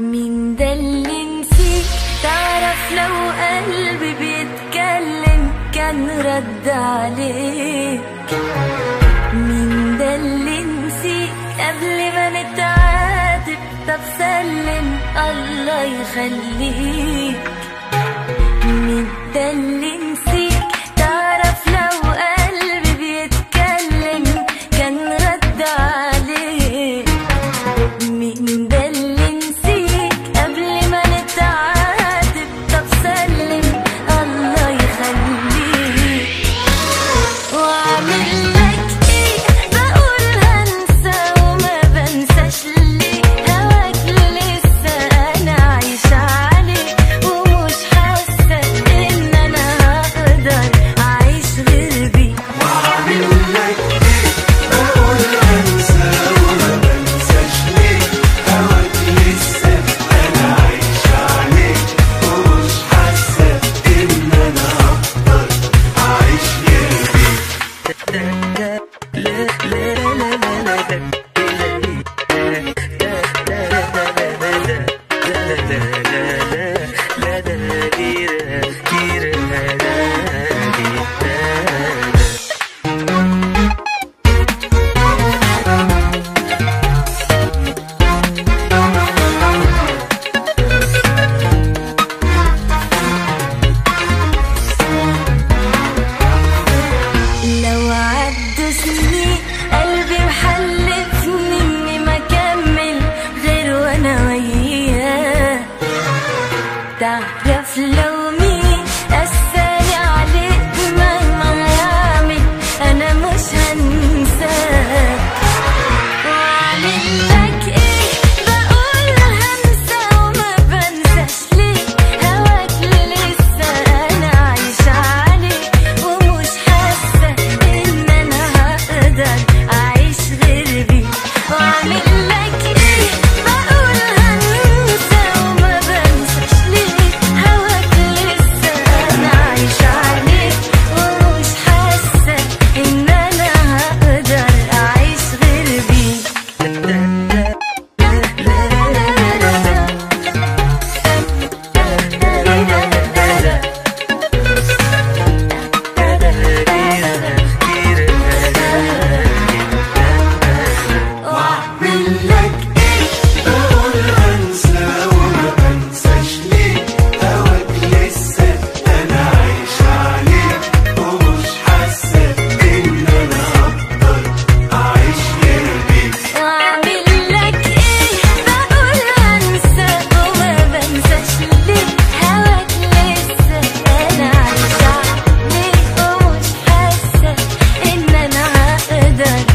ده اللي نسيت تعرف لو قلبي بيتكلم كان رد عليك. مين ده اللي نسيت قبل ما نتعاتب طب سلم الله يخليك. مين ده اللي 든든